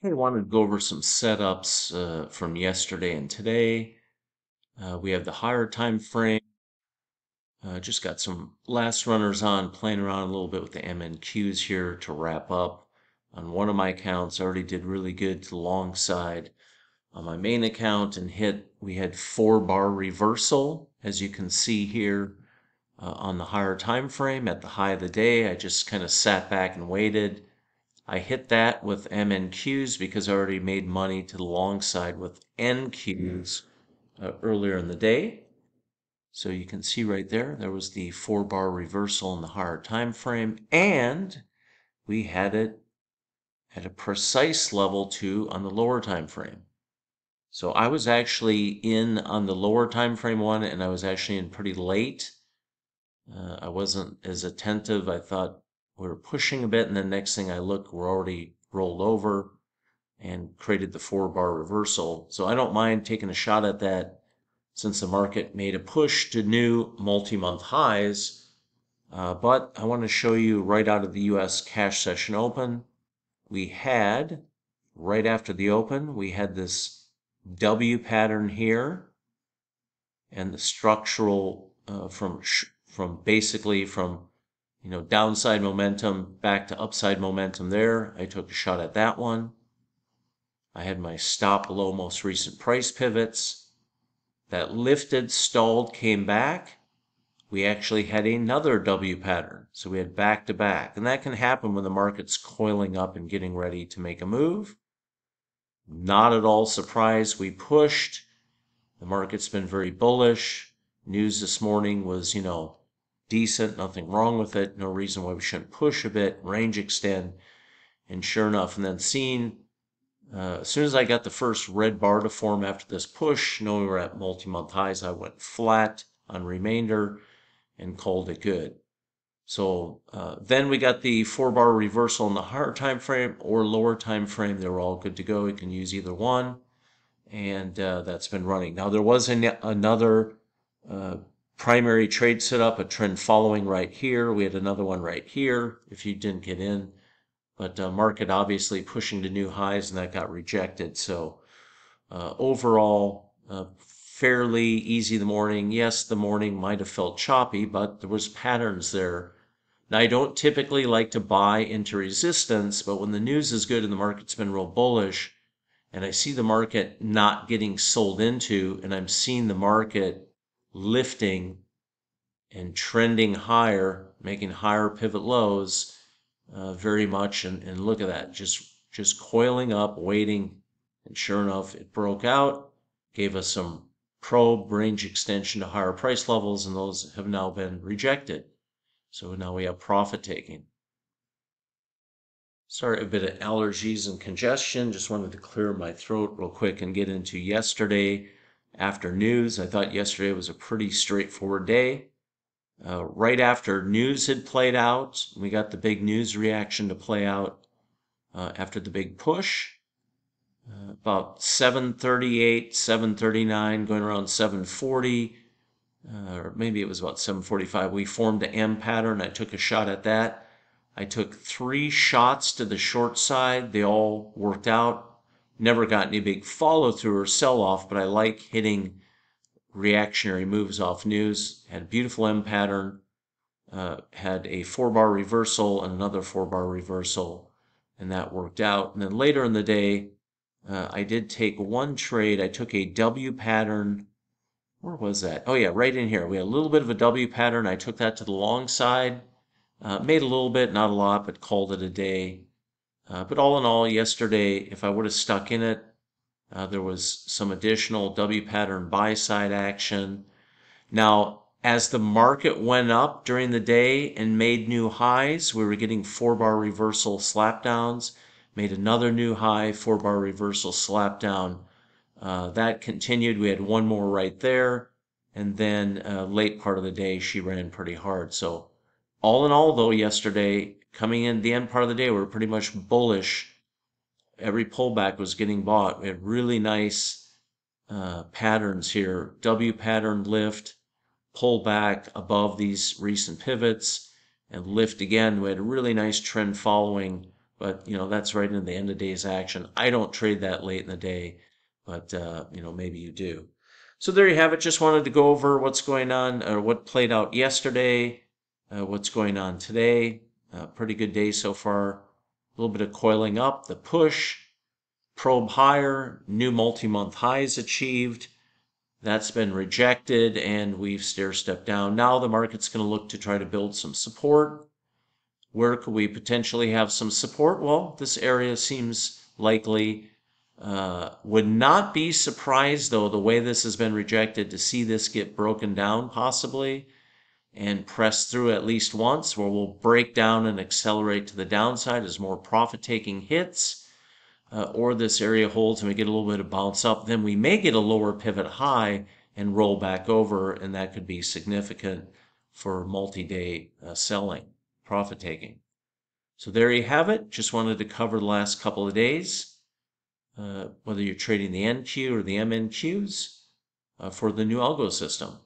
I wanted to go over some setups uh, from yesterday and today. Uh, we have the higher time frame. Uh, just got some last runners on, playing around a little bit with the MNQs here to wrap up. On one of my accounts, I already did really good to the long side. On my main account and hit, we had four bar reversal, as you can see here uh, on the higher time frame at the high of the day. I just kind of sat back and waited. I hit that with MNQs because I already made money to the long side with NQs uh, earlier in the day. So you can see right there, there was the four bar reversal in the higher time frame and we had it at a precise level too on the lower time frame. So I was actually in on the lower time frame one and I was actually in pretty late. Uh, I wasn't as attentive. I thought we were pushing a bit and then next thing I look, we're already rolled over and created the four bar reversal. So I don't mind taking a shot at that since the market made a push to new multi-month highs. Uh, but I want to show you right out of the US cash session open, we had right after the open, we had this W pattern here and the structural uh, from from basically from you know downside momentum back to upside momentum there. I took a shot at that one. I had my stop below most recent price pivots. That lifted, stalled, came back. We actually had another W pattern. So we had back to back. And that can happen when the market's coiling up and getting ready to make a move. Not at all surprised we pushed. The market's been very bullish. News this morning was, you know, decent, nothing wrong with it, no reason why we shouldn't push a bit, range extend. And sure enough, and then seeing, uh, as soon as I got the first red bar to form after this push, knowing we we're at multi-month highs, I went flat on remainder and called it good. So uh, then we got the four bar reversal in the higher time frame or lower time frame. They were all good to go. You can use either one, and uh, that's been running. Now there was an, another uh, primary trade setup, a trend following right here. We had another one right here. If you didn't get in, but uh, market obviously pushing to new highs, and that got rejected. So uh, overall uh, fairly easy the morning. Yes, the morning might have felt choppy, but there was patterns there now, I don't typically like to buy into resistance, but when the news is good and the market's been real bullish, and I see the market not getting sold into, and I'm seeing the market lifting and trending higher, making higher pivot lows uh, very much. And, and look at that, just just coiling up, waiting. And sure enough, it broke out, gave us some probe range extension to higher price levels, and those have now been rejected. So now we have profit taking. Sorry, a bit of allergies and congestion. Just wanted to clear my throat real quick and get into yesterday after news. I thought yesterday was a pretty straightforward day. Uh, right after news had played out, we got the big news reaction to play out uh, after the big push. Uh, about 738, 739, going around 740 uh, or maybe it was about 745, we formed an M pattern. I took a shot at that. I took three shots to the short side. They all worked out. Never got any big follow through or sell off, but I like hitting reactionary moves off news. Had a beautiful M pattern. Uh, had a four bar reversal and another four bar reversal, and that worked out. And then later in the day, uh, I did take one trade. I took a W pattern where was that? Oh yeah, right in here. We had a little bit of a W pattern. I took that to the long side. Uh, made a little bit, not a lot, but called it a day. Uh, but all in all, yesterday, if I would have stuck in it, uh, there was some additional W pattern buy side action. Now, as the market went up during the day and made new highs, we were getting four bar reversal slapdowns, made another new high, four bar reversal slapdown. Uh, that continued. We had one more right there. And then uh, late part of the day, she ran pretty hard. So all in all, though, yesterday, coming in the end part of the day, we are pretty much bullish. Every pullback was getting bought. We had really nice uh, patterns here. W pattern lift, pull back above these recent pivots, and lift again. We had a really nice trend following but you know that's right in the end of days action. I don't trade that late in the day, but uh, you know maybe you do. So there you have it. Just wanted to go over what's going on, or what played out yesterday, uh, what's going on today. Uh, pretty good day so far. A little bit of coiling up, the push, probe higher, new multi-month highs achieved. That's been rejected and we've stair stepped down. Now the market's going to look to try to build some support. Where could we potentially have some support? Well, this area seems likely. Uh, would not be surprised though the way this has been rejected to see this get broken down possibly and press through at least once where we'll break down and accelerate to the downside as more profit taking hits uh, or this area holds and we get a little bit of bounce up, then we may get a lower pivot high and roll back over, and that could be significant for multi-day uh, selling, profit taking. So there you have it. Just wanted to cover the last couple of days, uh, whether you're trading the NQ or the MNQs uh, for the NeuAlgo system.